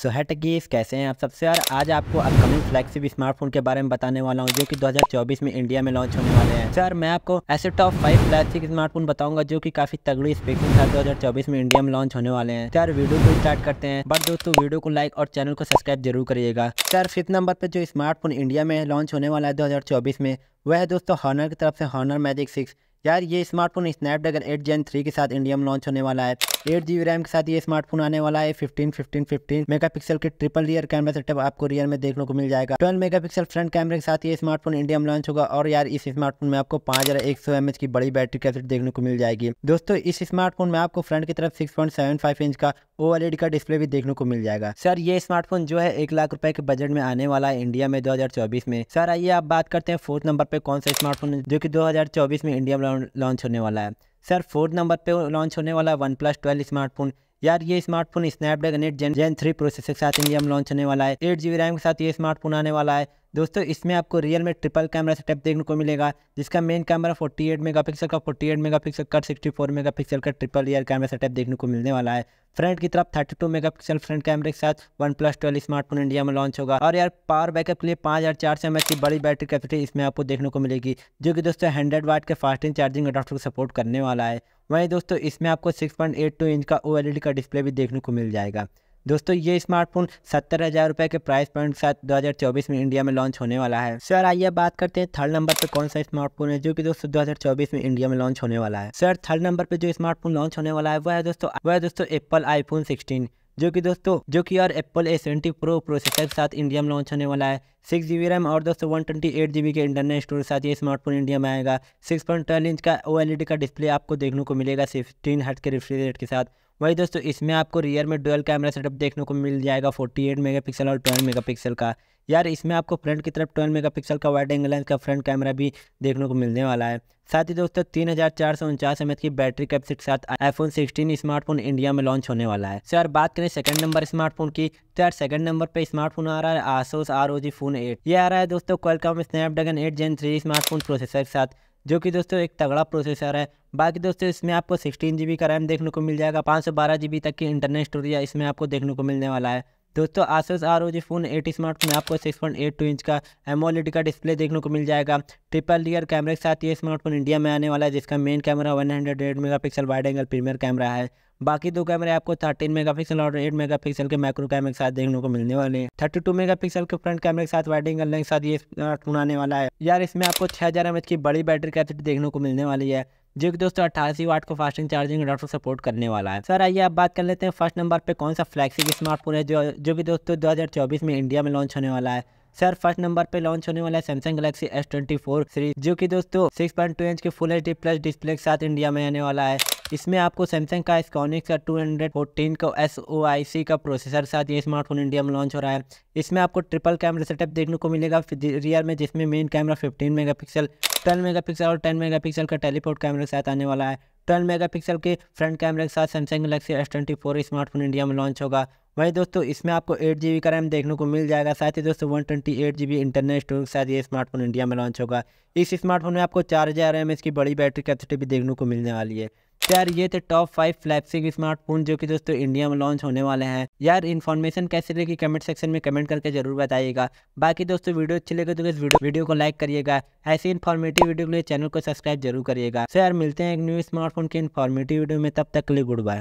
सो है टेकीस कैसे हैं आप सबसे यार, आज आपको अपकमिंग फ्लैगशिप स्मार्टफ़ोन के बारे में बताने वाला हूँ, जो कि 2024 में इंडिया में लॉन्च होने वाले हैं। सर मैं आपको ऐसे टॉप फाइव फ्लैगशिप स्मार्टफ़ोन बताऊँगा, जो कि काफ़ी तगड़ी स्पेक के साथ 2024 में इंडिया में लॉन्च होने वाले हैं। सर वीडियो को स्टार्ट करते हैं। बट दोस्तों वीडियो को लाइक और चैनल को सब्सक्राइब ज़रूर करिएगा। सर फिफ्थ नंबर पर जो स्मार्टफ़ोन इंडिया में लॉन्च होने वाला है दो हज़ार चौबीस में, वह है दोस्तों हॉनर की तरफ़ से हॉनर मैजिक सिक्स यार, ये स्मार्टफ़ोन स्नैपड्रैगन 8 जेन 3 के साथ इंडिया में लॉन्च होने वाला है। एट जी रैम के साथ ये स्मार्टफ़ोन आने वाला है 15 15 15 मेगापिक्सल के ट्रिपल रियर कैमरा सेटअप आपको रियर में देखने को मिल जाएगा। 12 मेगापिक्सल फ्रंट कैमरे के साथ ये स्मार्टफ़ोन इंडिया में लॉन्च होगा और यार, इस स्मार्टफ़ोन में आपको पाँच हज़ार एक सौ की बड़ी बैटरी कैपेसिटी देखने को मिल जाएगी। दोस्तों, इस स्मार्टफ़ोन में आपको फ्रंट की तरफ़ six point seven five inch का ओ का डिस्प्ले भी देखने को मिल जाएगा। सर, ये स्मार्टफ़ोन जो है, एक लाख रुपए के बजट में आने वाला है इंडिया में 2024 में। सर, आइए आप बात करते हैं फोर्थ नंबर पे कौन सा स्मार्टफ़ोन जो कि 2024 में इंडिया में लॉन्च होने वाला है। सर, फोर्थ नंबर पे लॉन्च होने वाला है वन प्लस ट्वेल्व स्मार्टफ़ोन। यार, ये smartphone Snapdragon eight gen gen three processor के साथ इंडिया में लॉन्च होने वाला है। एट जी रैम के साथ ये स्मार्टफ़ोन आने वाला है। दोस्तों, इसमें आपको रियल में ट्रिपल कैमरा सेटअप देखने को मिलेगा, जिसका मेन कैमरा 48 मेगापिक्सल का 48 मेगापिक्सल का 64 मेगापिक्सल का ट्रिपल रियल कैमरा सेटअप देखने को मिलने वाला है। फ्रंट की तरफ़ 32 मेगापिक्सल फ्रंट कैमरे के साथ OnePlus twelve smartphone India में लॉन्च होगा। और यार पावर बैकअप के लिए पाँच हज़ार चार सौ एम की बड़ी बैटरी कैपेसिटी इसमें आपको देखने को मिलेगी, जो कि दोस्तों हंड्रेड वाट के फास्टिंग चार्जिंग अडाप्टर को सपोर्ट करने वाला है। वहीं दोस्तों, इसमें आपको सिक्स इंच का OLED का डिस्प्ले भी देखने को मिल जाएगा। दोस्तों, ये स्मार्टफ़ोन सत्तर हज़ार रुपये के प्राइस पॉइंट के साथ 2024 में इंडिया में लॉन्च होने वाला है। सर आइए बात करते हैं थर्ड नंबर पे कौन सा स्मार्टफ़ोन है, जो कि दोस्तों 2024 में इंडिया में लॉन्च होने वाला है। सर थर्ड नंबर पे जो स्मार्टफ़ोन लॉन्च होने वाला है, वह है दोस्तों, वह है दोस्तों एप्पल आईफोन सिक्सटीन जो कि दोस्तों, जो कि यार Apple A seventy pro processor के साथ इंडिया में लॉन्च होने वाला है। सिक्स जी बी रैम और दोस्तों one twenty eight G B के इंटरनेट स्टोरेज साथ ये स्मार्टफ़ोन इंडिया में आएगा। सिक्स पॉइंट ट्वेल्व इंच का ओ एल ई डी का डिस्प्ले आपको देखने को मिलेगा सिक्सटीन हट के रिफ्रिजरेट के साथ। वही दोस्तों, इसमें आपको रियर में डुअल कैमरा सेटअप देखने को मिल जाएगा 48 मेगापिक्सल और 12 मेगापिक्सल का। यार, इसमें आपको फ्रंट की तरफ़ 12 मेगापिक्सल का वाइड एंगल लेंस का फ्रंट कैमरा भी देखने को मिलने वाला है। साथ ही दोस्तों, तीन हज़ार चार सौ उनचास एम की बैटरी कैपेसिटी के साथ आईफोन 16 स्मार्टफ़ोन इंडिया में लॉन्च होने वाला है। सर बात करें सेकंड नंबर स्मार्टफ़ोन की तो यार सेकंड नंबर पे स्मार्टफ़ोन आ रहा है Asus R O G phone eight ये आ रहा है दोस्तों Qualcomm Snapdragon eight gen three smartphone processor के साथ। जो कि दोस्तों एक तगड़ा प्रोसेसर है। बाकी दोस्तों इसमें आपको सिक्सटीन जी का रैम देखने को मिल जाएगा, पाँच सौ बारह जी बी तक की इंटरनेट स्टोरेज इसमें आपको देखने को मिलने वाला है। दोस्तों Asus R O G phone eight smartphone में आपको six point eight two inch का एमोलिटी का डिस्प्ले देखने को मिल जाएगा। ट्रिपल रियर कैमरे के साथ ये स्मार्टफ़ोन इंडिया में आने वाला है, जिसका main camera one hundred eight megapixel wide angle premier camera है। बाकी दो कैमरे आपको 13 मेगापिक्सल और 8 मेगापिक्सल के माइक्रो कैमरे के साथ देखने को मिलने वाले हैं। 32 मेगापिक्सल के फ्रंट कैमरे के साथ वाइड एंगल के साथ ये स्मार्टफ़ोन आने वाला है। यार, इसमें आपको छः हज़ार की बड़ी बैटरी कैपेसिटी देखने को मिलने वाली है। जो कि दोस्तों अट्ठासी वाट को फास्टिंग चार्जिंग अडाप्टर सपोर्ट करने वाला है। सर, आइए आप बात कर लेते हैं फ़र्स्ट नंबर पे कौन सा फ्लैक्सी स्मार्टफ़ोन है जो जो कि दोस्तों 2024 में इंडिया में लॉन्च होने वाला है। सर, फ़र्स्ट नंबर पे लॉन्च होने वाला है Samsung Galaxy S twenty four series जो कि दोस्तों सिक्स पॉइंट टू इंच के full H D plus display के साथ इंडिया में आने वाला है। इसमें आपको सैमसंग का स्कॉनिक्स का 214 का एस ओ आई सी का प्रोसेसर साथ ये स्मार्टफ़ोन इंडिया में लॉन्च हो रहा है। इसमें आपको ट्रिपल कैमरा सेटअप देखने को मिलेगा रियर में जिसमें मेन कैमरा 15 मेगापिक्सल 12 मेगापिक्सल और 10 मेगापिक्सल का टेलीपोर्ट कैमरा के साथ आने वाला है। 12 मेगापिक्सल के फ्रंट कैमरे के साथ Samsung Galaxy S twenty four smartphone India में लॉन्च होगा। वहीं दोस्तों, इसमें आपको एट जी बी का रैम देखने को मिल जाएगा, साथ ही दोस्तों one twenty eight G B internet storage के साथ ये स्मार्टफ़ोन इंडिया में लॉन्च होगा। इस स्मार्टफ़ोन में आपको चार हज़ार एम की बड़ी बैटरी कैपेसिटी भी देखने को मिलने वाली है। यार, ये थे टॉप फाइव फ्लैपसिक स्मार्टफ़ोन जो कि दोस्तों इंडिया में लॉन्च होने वाले हैं। यार इन्फॉर्मेशन कैसे लगी कमेंट सेक्शन में कमेंट करके ज़रूर बताइएगा। बाकी दोस्तों वीडियो अच्छी लगे तो इस वीडियो वीडियो को लाइक करिएगा। ऐसे इन्फॉर्मेटिव वीडियो के लिए चैनल को सब्सक्राइब ज़रूर करिएगा। सर मिलते हैं एक न्यू स्मार्टफ़ोन के इन्फॉर्मेटिव वीडियो में, तब तक के लिए गुड बाय